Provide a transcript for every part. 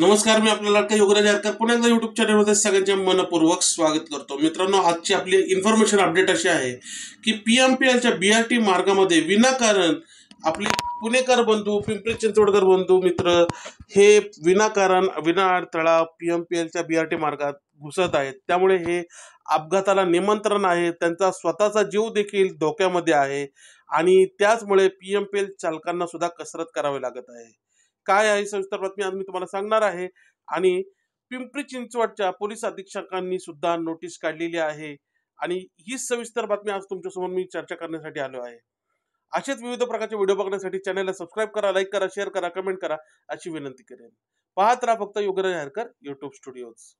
नमस्कार मी आपल्या लाडका योगराज आरकर पुन्हा एकदा युट्यूब चॅनलमध्ये सगळ्यांचे मनपूर्वक स्वागत करतो. मित्रांनो आजची आपली इन्फॉर्मेशन अपडेट अशी आहे की पी एम पी एलच्या बी आर टी मार्गामध्ये विनाकारण आपले पुणेकर बंधू पिंपरी चिंचवडकर बंधू मित्र हे विनाकारण विना अडथळा पी एम पी एलच्या बी आर टी मार्गात घुसत आहेत. त्यामुळे हे अपघाताला निमंत्रण आहे. त्यांचा स्वतःचा जीव देखील धोक्यामध्ये आहे. आणि त्याचमुळे पी एम पी एल चालकांना सुद्धा कसरत करावी लागत आहे. काय आहे सविस्तर बातमी आज मी तुम्हाला सांगणार आहे. आणि पिंपरी चिंचवडच्या पोलीस अधीक्षकांनी सुद्धा नोटीस काढलेली आहे. आणि ही सविस्तर बातमी आज तुमच्यासमोर मी चर्चा करण्यासाठी आलो आहे. असेच विविध प्रकारचे व्हिडिओ बघण्यासाठी चॅनलला सबस्क्राईब करा लाईक करा शेअर करा कमेंट करा अशी विनंती करेन. पाहत राहा फक्त योगराज हरकर युट्यूब स्टुडिओज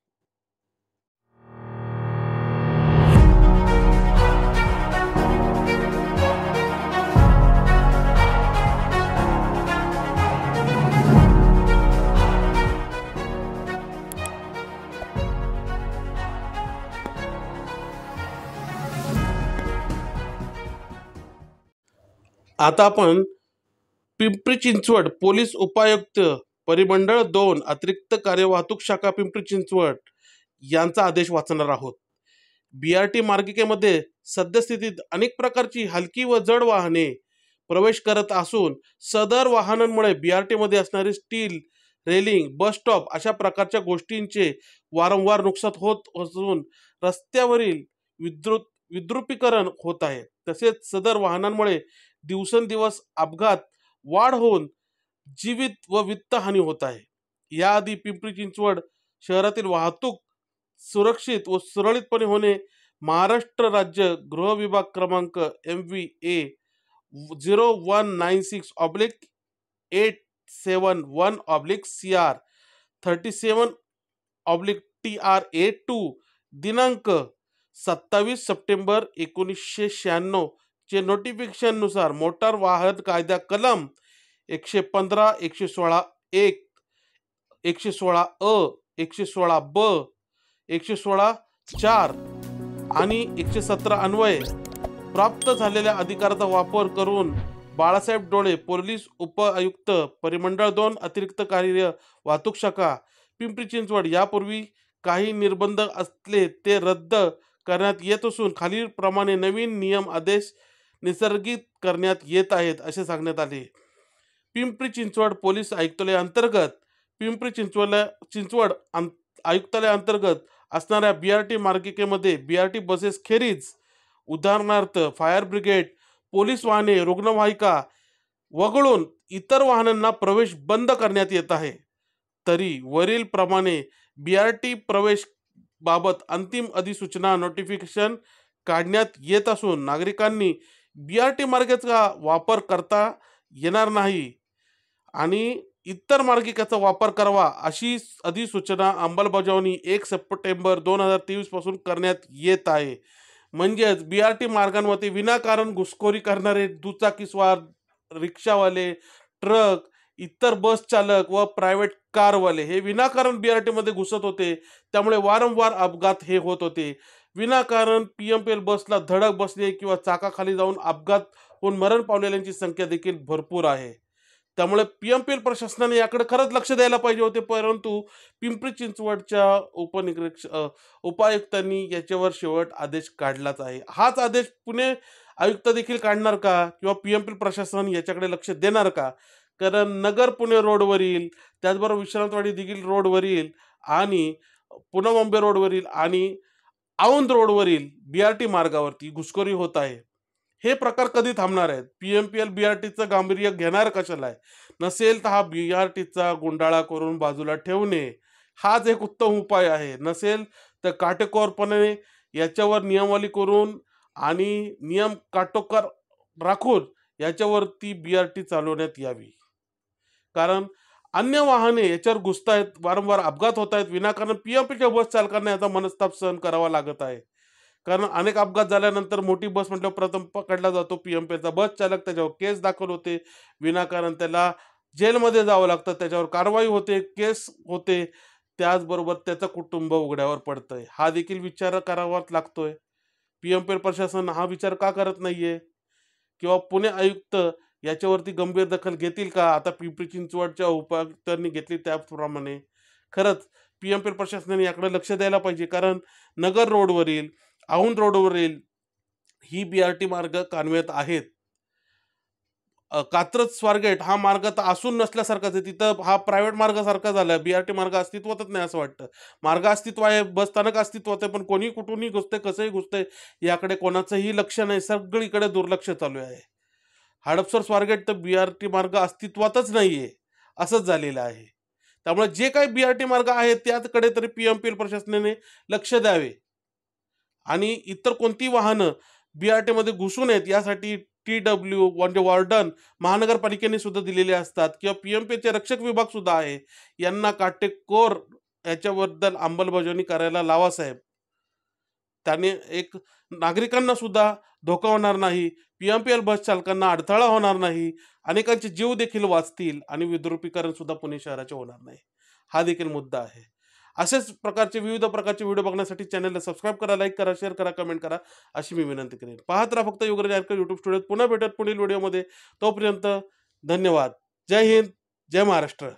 आता आपण पिंपरी चिंचवड पोलीस उपायुक्त परिमंडळ दोन अतिरिक्त कार्यवाहतूक शाखा पिंपरी चिंचवड यांचा आदेश वाचणार आहोत. बी आर टी मार्गिकेमध्ये सद्यस्थितीत अनेक प्रकारची हलकी व जड वाहने प्रवेश करत असून सदर वाहनांमुळे बी आर टीमध्ये असणारी स्टील रेलिंग बस स्टॉप अशा प्रकारच्या गोष्टींचे वारंवार नुकसान होत असून रस्त्यावरील विद्रुत विद्रुपीकरण होत आहे. तसेच सदर वाहनांमुळे दिवसेंदिवस अपघात वाढ होऊन जीवित व वित्तहानी होत आहे. याआधी पिंपरी चिंचवड शहरातील वाहतूक सुरक्षित व सुरळीतपणे होणे महाराष्ट्र राज्य गृह विभाग क्रमांक M V A zero one nine six oblique eight seven one oblique C R thirty seven oblique T R A two दिनांक सत्तावीस सप्टेंबर एकोणीसशे शहाण्णव चे नोटिफिकेशननुसार मोटार वाहन कायदा कलम एकशे पंधरा एकशे सोळा एक एकशे सोळा अ एकशे सोळा ब एकशे सोळा चार आणि एकशे सतरा अन्वये प्राप्त झालेल्या अधिकाराचा वापर करून बाळासाहेब डोळे पोलीस उप आयुक्त परिमंडळ दोन अतिरिक्त कार्य वाहतूक शाखा पिंपरी चिंचवड यापूर्वी काही निर्बंध असले ते रद्द करण्यात येत असून खालीलप्रमाणे नवीन नियम आदेश निसर्गित करण्यात येत आहेत असे सांगण्यात आले. पिंपरी चिंचवड पोलीस आयुक्तालय अंतर्गत पिंपरी चिंचवड चिंचवड आं आयुक्तालय अंतर्गत असणाऱ्या बी आर टी मार्गिकेमध्ये बी आर टी बसेस खेरीज उदाहरणार्थ फायर ब्रिगेड पोलीस वाहने रुग्णवाहिका वगळून इतर वाहनांना प्रवेश बंद करण्यात येत आहे. तरी वरील प्रमाणे बी आर टी प्रवेश बाबत अंतिम अधिसूचना नोटिफिकेशन काढण्यात येत असून नागरिकांनी बी आर टी मार्गाचा वापर करता येणार नाही आणि इतर मार्गिकेचा वापर करावा अशी अधिसूचना अंमलबजावणी एक सप्टेंबर दोन हजार तेवीसपासून करण्यात येत आहे. म्हणजेच बी आर टी मार्गांवरती विनाकारण घुसखोरी करणारे दुचाकीस्वार रिक्षावाले ट्रक इतर बस चालक व प्रायव्हेट कारवाले हे विनाकारण बी आर टीमध्ये घुसत होते. त्यामुळे वारंवार अपघात हे होत होते. विनाकारण पी एम पी एल बसला धडक बसणे किंवा चाकाखाली जाऊन अपघात होऊन मरण पावलेल्यांची संख्या देखील भरपूर आहे. त्यामुळे पी एम पी एल प्रशासनाने याकडे खरंच लक्ष द्यायला पाहिजे होते परंतु पिंपरी चिंचवडच्या उपनिरीक्ष उपायुक्तांनी याच्यावर शेवट आदेश काढलाच आहे. हाच आदेश पुणे आयुक्त देखील काढणार का? किंवा पी एम पी प्रशासन याच्याकडे लक्ष देणार का? कारण नगर पुणे रोडवरील त्याचबरोबर विश्रांतवाडी देखील रोडवरील आणि पुणे बॉम्बे रोडवरील आणि औंध रोडवरील बी आर टी मार्गावरती घुसखोरी होत आहे. हे प्रकार कधी थांबणार आहेत? P M P L B R टीचं गांभीर्य घेणार कशाला आहे? नसेल तर हा बी आर टीचा गुंडाळा करून बाजूला ठेवणे हाच एक उत्तम उपाय आहे. नसेल तर काटेकोरपणे याच्यावर नियमावली करून आणि नियम काटोकार राखून याच्यावरती बी आर टी चालवण्यात यावी. कारण अन्य वाहने याच्यावर घुसतायत वारंवार अपघात होत आहेत विनाकारण पी एम पीच्या बस चालकांना याचा मनस्ताप सहन करावा लागत आहे. कारण अनेक अपघात झाल्यानंतर मोठी बस म्हटल्यावर प्रथम पकडला जातो पी एम पीचा बस चालक त्याच्यावर केस दाखल होते. विनाकारण त्याला जेलमध्ये जावं लागतं त्याच्यावर कारवाई होते केस होते. त्याचबरोबर त्याचं कुटुंब उघड्यावर पडतंय. हा देखील विचार करावाच लागतोय. पी एम पी प्रशासन हा विचार का करत नाहीये? किंवा पुणे आयुक्त याच्यावरती गंभीर दखल घेतील का? आता पिंपरी चिंचवडच्या उपायुक्तांनी घेतली त्याप्रमाणे खरंच पी. एम. पी. प्रशासनाने याकडे लक्ष द्यायला पाहिजे. कारण नगर रोडवरील औंध रोडवरील ही बी आर टी मार्ग कान्वेत आहेत. कात्रज स्वारगेट हा मार्ग तर असून नसल्यासारखाच आहे. तिथं हा प्रायव्हेट मार्गासारखा झाला. बी आर टी मार्ग अस्तित्वातच नाही असं वाटतं. मार्ग अस्तित्व आहे बस स्थानक अस्तित्वात आहे पण कोणी कुठूनही घुसते कसंही घुसते याकडे कोणाचंही लक्ष नाही. सगळीकडे दुर्लक्ष चालू आहे. हडपसर स्वारगेट तर बी आर टी मार्ग अस्तित्वातच नाही आहे असंच झालेलं आहे. त्यामुळे जे काही बी आर टी मार्ग आहेत त्याचकडे तरी पी एम पी एल प्रशासनाने लक्ष द्यावे. आणि इतर कोणती वाहनं बी आर टीमध्ये घुसू नयेत यासाठी टी डब्ल्यू म्हणजे वॉर्डन महानगरपालिकेने सुद्धा दिलेले असतात किंवा पी एम पीचे रक्षक विभाग सुद्धा आहे. यांना काटेकोर याच्याबद्दल अंमलबजावणी करायला लावा साहेब. त्याने एक नागरिकांना सुद्धा धोका होणार नाही P M P L bus चालकांना अडथळा होणार नाही अनेकांचे जीव देखील वाचतील आणि विद्रुपीकरण सुद्धा पुणे शहराचे होणार नाही. हा देखील मुद्दा आहे. असेच प्रकारचे विविध प्रकारचे व्हिडिओ बघण्यासाठी चॅनलला सबस्क्राईब करा लाईक करा शेअर करा कमेंट करा अशी मी विनंती करेन. पाहत राहा फक्त युगराज आरकर युट्यूब स्टुडिओत. पुन्हा भेटत पुढील व्हिडिओमध्ये. तोपर्यंत धन्यवाद. जय हिंद जय महाराष्ट्र.